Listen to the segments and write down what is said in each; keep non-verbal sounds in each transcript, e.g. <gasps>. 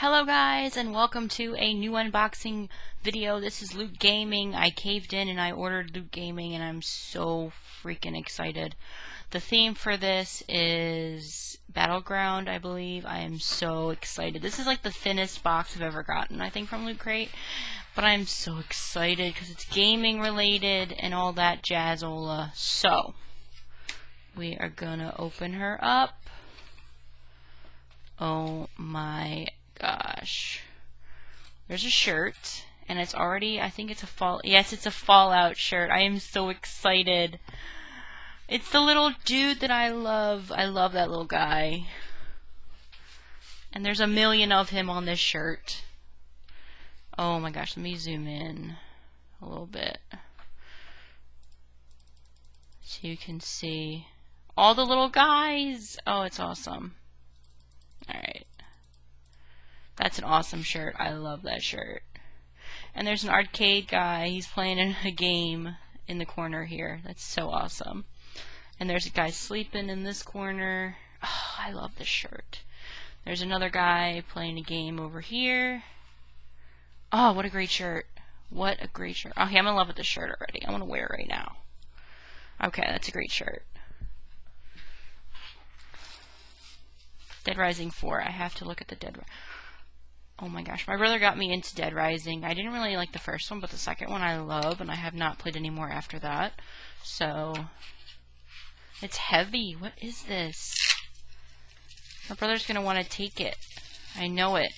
Hello guys and welcome to a new unboxing video. This is Loot Gaming. I caved in and I ordered Loot Gaming and I'm so freaking excited. The theme for this is Battleground, I believe. I am so excited. This is like the thinnest box I've ever gotten, I think, from Loot Crate. But I'm so excited because it's gaming related and all that jazzola. So, we are gonna open her up. Oh my gosh. There's a shirt, and it's already, I think it's a fall, yes, it's a Fallout shirt. I am so excited. It's the little dude that I love. I love that little guy. And there's a million of him on this shirt. Oh my gosh, let me zoom in a little bit. So you can see all the little guys. Oh, it's awesome. Alright. That's an awesome shirt. I love that shirt. And there's an arcade guy. He's playing a game in the corner here. That's so awesome. And there's a guy sleeping in this corner. Oh, I love this shirt. There's another guy playing a game over here. Oh, what a great shirt. What a great shirt. Okay, I'm in love with this shirt already. I want to wear it right now. Okay, that's a great shirt. Dead Rising 4. I have to look at the Dead Oh my gosh, my brother got me into Dead Rising. I didn't really like the first one, but the second one I love, and I have not played any more after that. So, it's heavy. What is this? My brother's going to want to take it. I know it.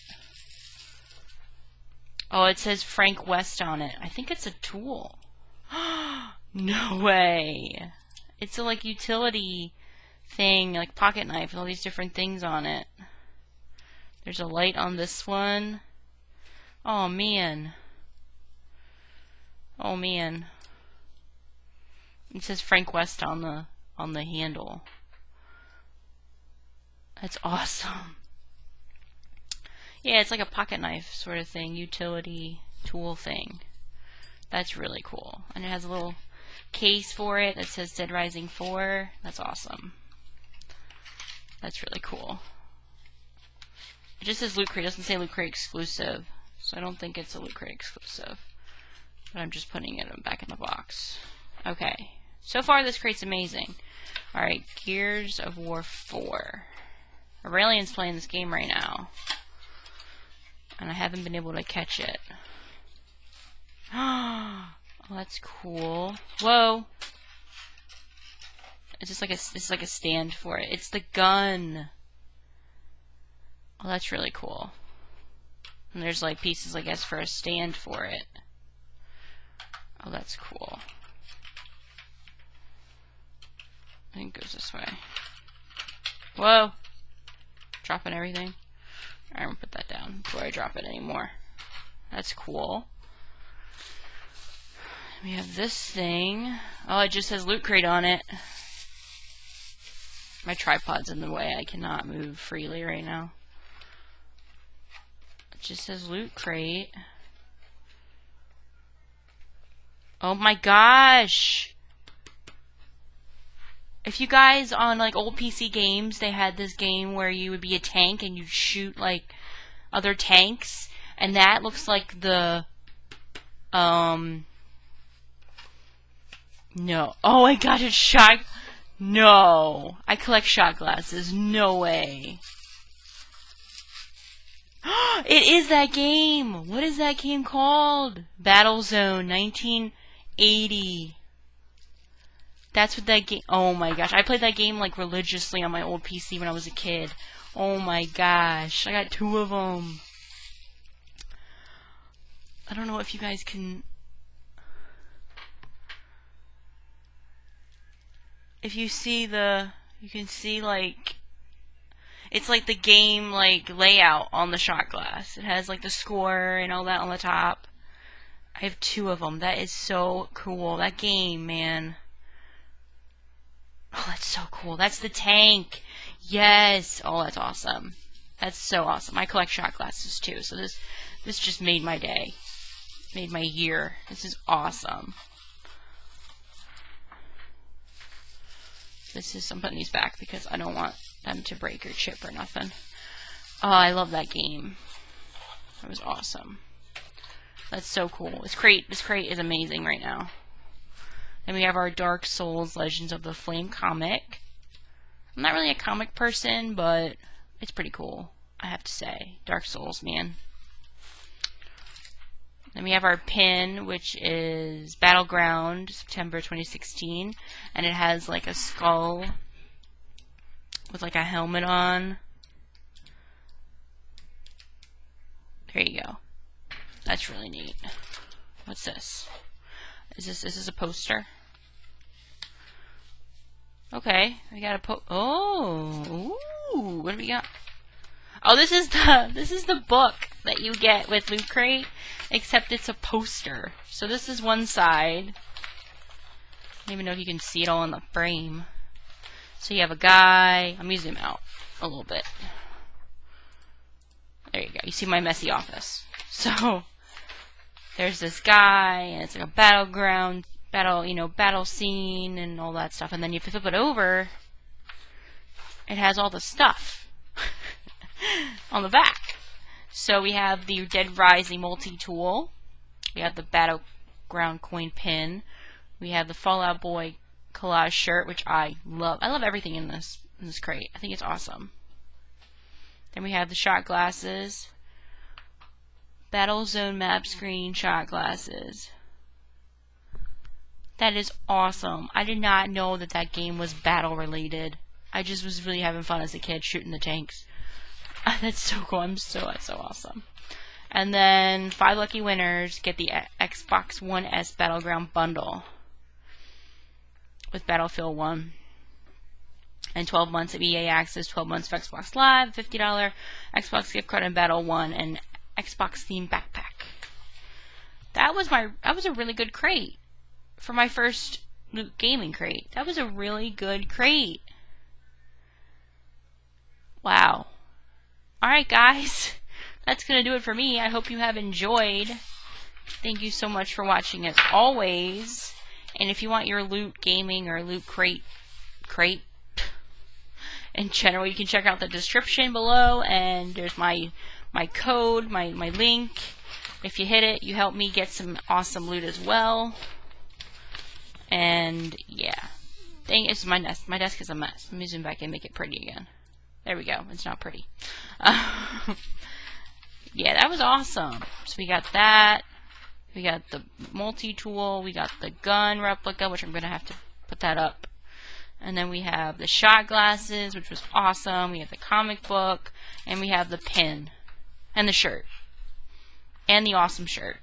Oh, it says Frank West on it. I think it's a tool. <gasps> no way. It's a, like, utility thing, like pocket knife with all these different things on it. There's a light on this one. Oh man. Oh man. It says Frank West on the on the handle. That's awesome. Yeah, it's like a pocket knife sort of thing, utility tool thing. That's really cool. And it has a little case for it that says Dead Rising 4. That's awesome. That's really cool. It just says Loot Crate. It doesn't say Loot Crate exclusive. So I don't think it's a Loot Crate exclusive. But I'm just putting it back in the box. Okay. So far this crate's amazing. Alright, Gears of War 4. Aurelian's playing this game right now. And I haven't been able to catch it. <gasps> Oh, that's cool. Whoa! It's just like a, it's like a stand for it. It's the gun! Oh, that's really cool. And there's like pieces, I guess, for a stand for it. Oh, that's cool. I think it goes this way. Whoa! Dropping everything. I'm gonna put that down before I drop it anymore. That's cool. We have this thing. Oh, it just says loot crate on it. My tripod's in the way. I cannot move freely right now. It just says loot crate. Oh my gosh! If you guys on like old PC games, they had this game where you would be a tank and you'd shoot like other tanks, and that looks like the um no. Oh my god, it's shot no. I collect shot glasses. No way. It is that game! What is that game called? Battlezone 1980. That's what that game. Oh my gosh. I played that game like religiously on my old PC when I was a kid. Oh my gosh. I got two of them. I don't know if you guys can. If you see the. You can see like it's like the game like layout on the shot glass. It has like the score and all that on the top. I have two of them. That is so cool. That game, man. Oh, that's so cool. That's the tank. Yes. Oh, that's awesome. That's so awesome. I collect shot glasses too, so this this just made my day. Made my year. This is awesome. This is I'm putting these back because I don't want them to break or chip or nothing. Oh, I love that game. That was awesome. That's so cool. This crate, this crate is amazing right now. Then we have our Dark Souls Legends of the Flame comic. I'm not really a comic person, but it's pretty cool, I have to say. Dark Souls, man. Then we have our pin, which is Battleground, September 2016. And it has like a skull with like a helmet on. There you go. That's really neat. What's this? Is this is this a poster? Okay, we got a po- Oh, ooh, what do we got? Oh, this is the <laughs> this is the book that you get with Loot Crate, except it's a poster. So this is one side. I don't even know if you can see it all in the frame. So you have a guy. I'm using him out a little bit. There you go. You see my messy office. <laughs> So there's this guy, and it's like a battleground, battle, you know, battle scene, and all that stuff. And then you flip it over, it has all the stuff <laughs> on the back. So we have the Dead Rising multi-tool. We have the Battleground coin pin. We have the Fallout Boy collage shirt, which I love. I love everything in this in this crate. I think it's awesome. Then we have the shot glasses. Battlezone map screen shot glasses. That is awesome. I did not know that that game was battle related. I just was really having fun as a kid shooting the tanks. <laughs> That's so cool. I'm so that's so awesome. And then five lucky winners get the Xbox One S Battleground bundle with Battlefield 1 and 12 months of EA Access, 12 months of Xbox Live, $50 Xbox gift card and Battle 1, and Xbox themed backpack. That was my that was a really good crate for my first loot gaming crate. That was a really good crate. Wow. Alright guys, <laughs> that's going to do it for me. I hope you have enjoyed. Thank you so much for watching as always. And if you want your loot gaming or loot crate crate in general, you can check out the description below and there's my my code, my, my link. If you hit it, you help me get some awesome loot as well. And yeah. Dang, it's my desk. My desk is a mess. Let me zoom back and make it pretty again. There we go. It's not pretty. Uh, <laughs> yeah, that was awesome. So we got that. We got the multi-tool. We got the gun replica, which I'm going to have to put that up. And then we have the shot glasses, which was awesome. We have the comic book. And we have the pin. And the shirt. And the awesome shirt.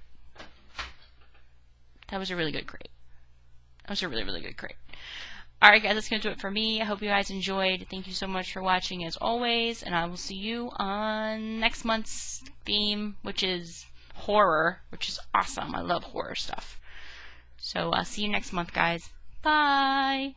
That was a really good crate. That was a really, really good crate. Alright guys, that's going to do it for me. I hope you guys enjoyed. Thank you so much for watching as always. And I will see you on next month's theme, which is horror, which is awesome. I love horror stuff. So, uh, see you next month, guys. Bye!